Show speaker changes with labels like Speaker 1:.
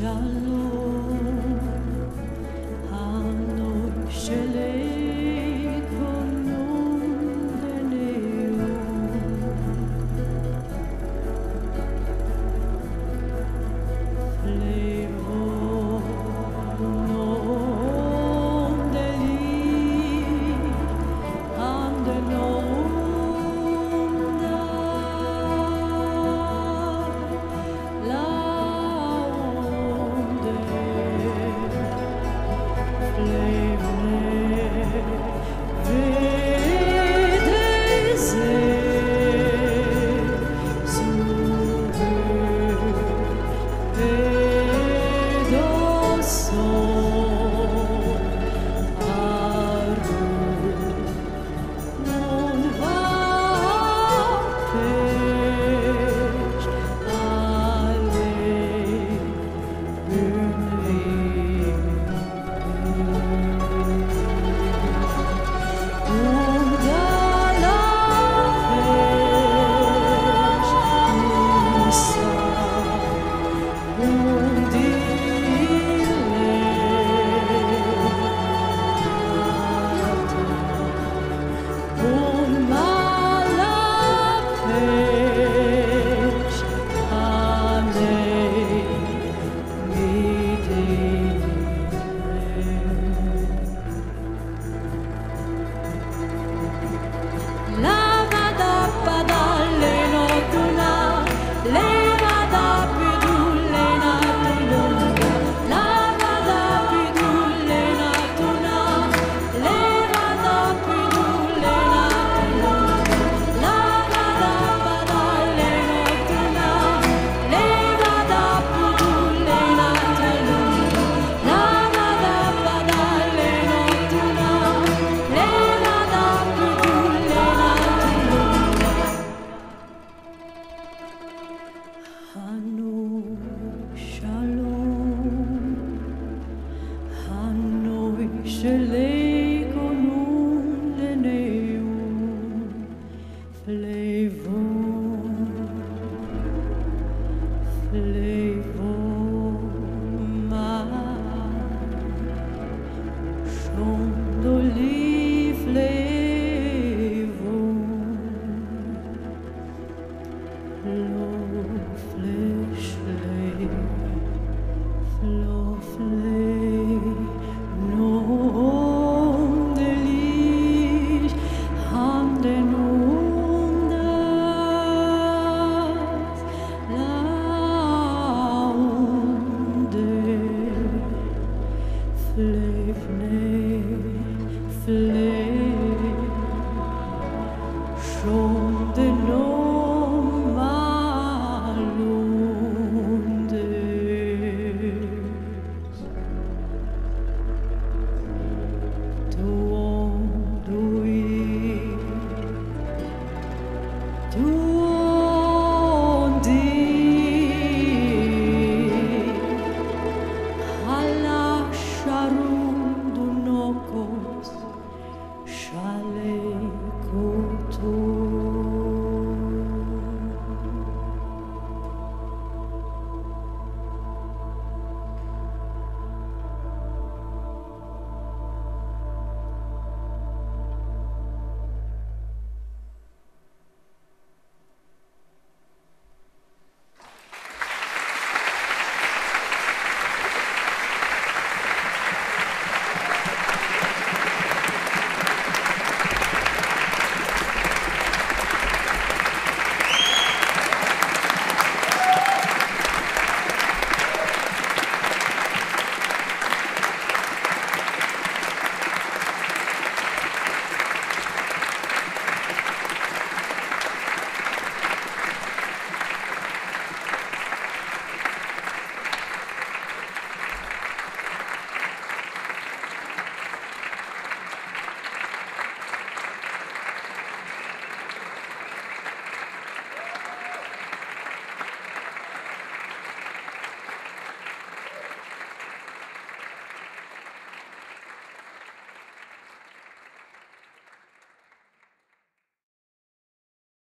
Speaker 1: 山路。Hanoi from the north.